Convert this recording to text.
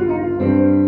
Música